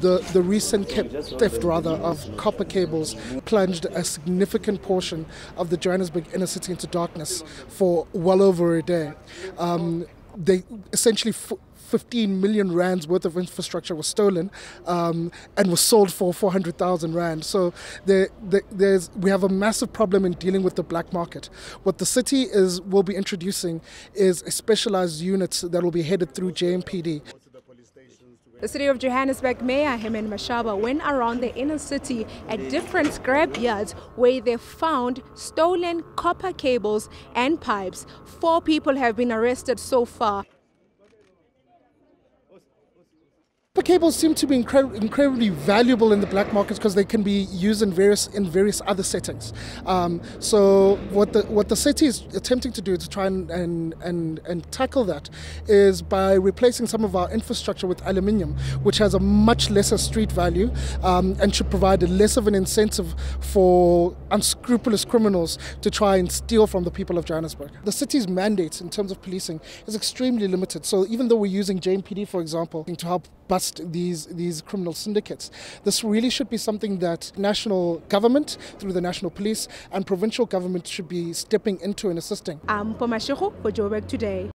The, the recent theft, rather, of copper cables plunged a significant portion of the Johannesburg inner city into darkness for well over a day. Um, they essentially 15 million rands worth of infrastructure was stolen um, and was sold for 400,000 rand. So there, there, there's we have a massive problem in dealing with the black market. What the city is will be introducing is a specialized unit that will be headed through JMPD. The City of Johannesburg Mayor Herman Mashaba went around the inner city at different scrap yards where they found stolen copper cables and pipes. Four people have been arrested so far. The cables seem to be incred incredibly valuable in the black markets because they can be used in various in various other settings. Um, so what the what the city is attempting to do to try and, and and and tackle that is by replacing some of our infrastructure with aluminium, which has a much lesser street value um, and should provide less of an incentive for unscrupulous criminals to try and steal from the people of Johannesburg. The city's mandate in terms of policing is extremely limited. So even though we're using JMPD, for example, to help bust these these criminal syndicates. This really should be something that national government, through the national police, and provincial government should be stepping into and assisting. Um, I'm Pomashiho for Joburg Today.